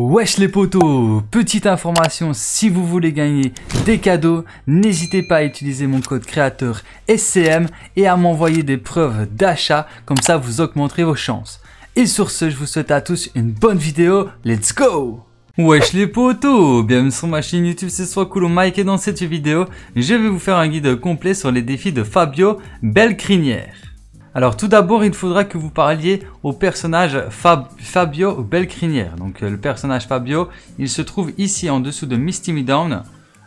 Wesh les potos Petite information, si vous voulez gagner des cadeaux, n'hésitez pas à utiliser mon code créateur SCM et à m'envoyer des preuves d'achat, comme ça vous augmenterez vos chances. Et sur ce, je vous souhaite à tous une bonne vidéo, let's go Wesh les potos Bienvenue sur ma chaîne YouTube, c'est soit cool Mike et dans cette vidéo, je vais vous faire un guide complet sur les défis de Fabio Belcrinière. Alors tout d'abord, il faudra que vous parliez au personnage Fabio Belcrinière. Donc euh, le personnage Fabio, il se trouve ici en dessous de Misty Down,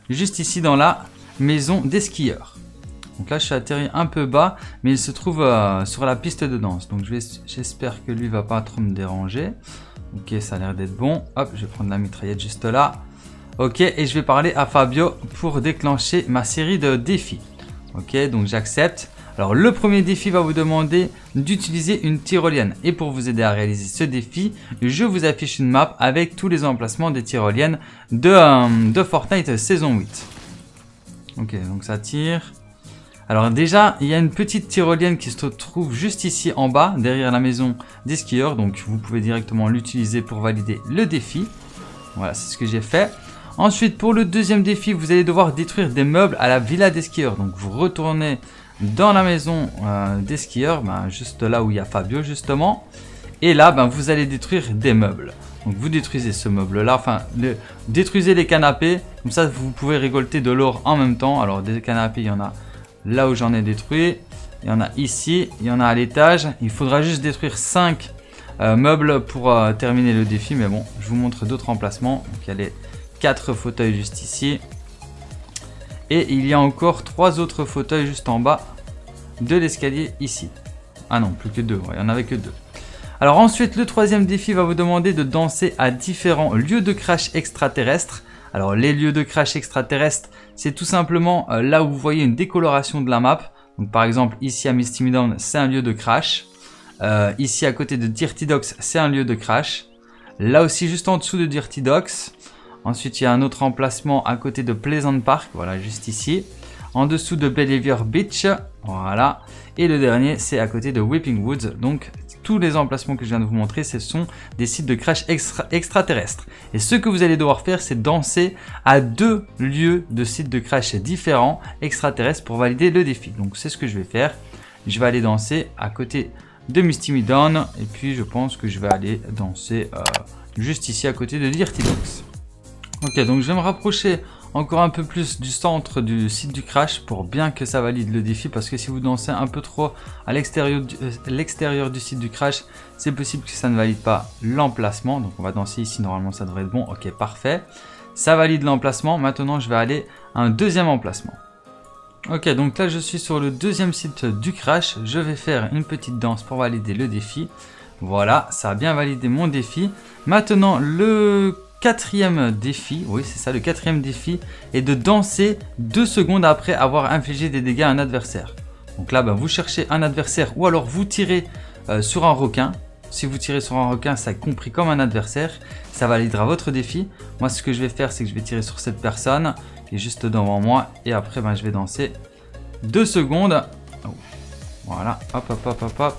juste ici dans la maison des skieurs. Donc là, je suis atterri un peu bas, mais il se trouve euh, sur la piste de danse. Donc j'espère que lui va pas trop me déranger. Ok, ça a l'air d'être bon. Hop, je vais prendre la mitraillette juste là. Ok, et je vais parler à Fabio pour déclencher ma série de défis. Ok, donc j'accepte. Alors le premier défi va vous demander d'utiliser une tyrolienne. Et pour vous aider à réaliser ce défi, je vous affiche une map avec tous les emplacements des tyroliennes de, euh, Fortnite saison 8. Ok, donc ça tire. Alors déjà, il y a une petite tyrolienne qui se trouve juste ici en bas, derrière la maison des skieurs. Donc vous pouvez directement l'utiliser pour valider le défi. Voilà, c'est ce que j'ai fait. Ensuite, pour le deuxième défi, vous allez devoir détruire des meubles à la villa des skieurs. Donc vous retournez dans la maison euh, des skieurs, ben, juste là où il y a Fabio justement. Et là, ben, vous allez détruire des meubles. Donc vous détruisez ce meuble là, enfin détruisez les canapés, comme ça vous pouvez récolter de l'or en même temps. Alors des canapés, il y en a là où j'en ai détruit, il y en a ici, il y en a à l'étage. Il faudra juste détruire 5 euh, meubles pour euh, terminer le défi, mais bon, je vous montre d'autres emplacements. Donc il y a les 4 fauteuils juste ici. Et il y a encore 3 autres fauteuils juste en bas de l'escalier ici. Ah non, plus que deux, il n'y en avait que deux. Alors ensuite, le troisième défi va vous demander de danser à différents lieux de crash extraterrestres. Alors les lieux de crash extraterrestres, c'est tout simplement euh, là où vous voyez une décoloration de la map. Donc par exemple, ici à Misty c'est un lieu de crash. Euh, ici à côté de Dirty Docks, c'est un lieu de crash. Là aussi, juste en dessous de Dirty Docks. Ensuite, il y a un autre emplacement à côté de Pleasant Park, voilà, juste ici en dessous de Believer Beach, voilà. Et le dernier, c'est à côté de Whipping Woods, donc tous les emplacements que je viens de vous montrer, ce sont des sites de crash extraterrestres. Et ce que vous allez devoir faire, c'est danser à deux lieux de sites de crash différents extraterrestres pour valider le défi. Donc c'est ce que je vais faire. Je vais aller danser à côté de Misty Midon et puis je pense que je vais aller danser euh, juste ici à côté de Dirty Box. Ok, donc je vais me rapprocher encore un peu plus du centre du site du crash pour bien que ça valide le défi parce que si vous dansez un peu trop à l'extérieur du, euh, du, site du crash c'est possible que ça ne valide pas l'emplacement. Donc on va danser ici normalement ça devrait être bon. Ok parfait. Ça valide l'emplacement. Maintenant je vais aller à un deuxième emplacement. Ok donc là je suis sur le deuxième site du crash. Je vais faire une petite danse pour valider le défi. Voilà ça a bien validé mon défi. Maintenant le quatrième défi, oui c'est ça, le quatrième défi est de danser deux secondes après avoir infligé des dégâts à un adversaire. Donc là, ben, vous cherchez un adversaire ou alors vous tirez euh, sur un requin. Si vous tirez sur un requin, ça est compris comme un adversaire. Ça validera votre défi. Moi, ce que je vais faire, c'est que je vais tirer sur cette personne qui est juste devant moi. Et après, ben, je vais danser deux secondes. Oh. Voilà, hop, hop, hop, hop, hop.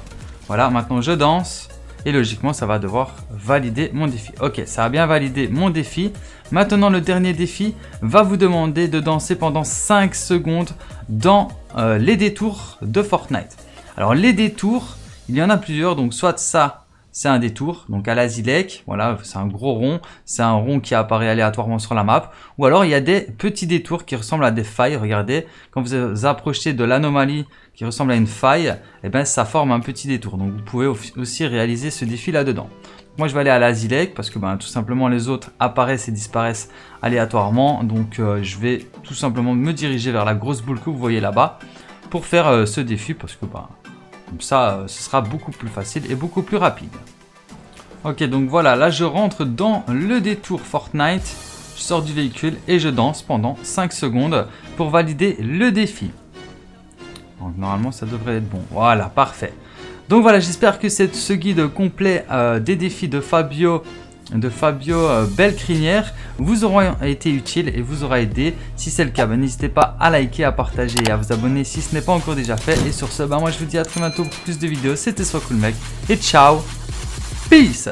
Voilà, maintenant je danse. Et logiquement, ça va devoir valider mon défi. Ok, ça a bien validé mon défi. Maintenant, le dernier défi va vous demander de danser pendant 5 secondes dans euh, les détours de Fortnite. Alors, les détours, il y en a plusieurs. Donc, soit ça, c'est un détour, donc à la Zilek, voilà, c'est un gros rond, c'est un rond qui apparaît aléatoirement sur la map, ou alors il y a des petits détours qui ressemblent à des failles, regardez, quand vous approchez de l'anomalie qui ressemble à une faille, et eh ben ça forme un petit détour, donc vous pouvez aussi réaliser ce défi là-dedans. Moi je vais aller à la Zilek parce que ben, tout simplement les autres apparaissent et disparaissent aléatoirement, donc euh, je vais tout simplement me diriger vers la grosse boule que vous voyez là-bas pour faire euh, ce défi parce que ben, comme ça, euh, ce sera beaucoup plus facile et beaucoup plus rapide. Ok, donc voilà, là je rentre dans le détour Fortnite. Je sors du véhicule et je danse pendant 5 secondes pour valider le défi. Donc normalement ça devrait être bon. Voilà, parfait. Donc voilà, j'espère que ce guide complet euh, des défis de Fabio de Fabio euh, Belcrinière. Vous aura été utile et vous aura aidé. Si c'est le cas, ben, n'hésitez pas à liker, à partager et à vous abonner si ce n'est pas encore déjà fait. Et sur ce, ben, moi je vous dis à très bientôt pour plus de vidéos. C'était Soit Cool Mec. Et ciao, peace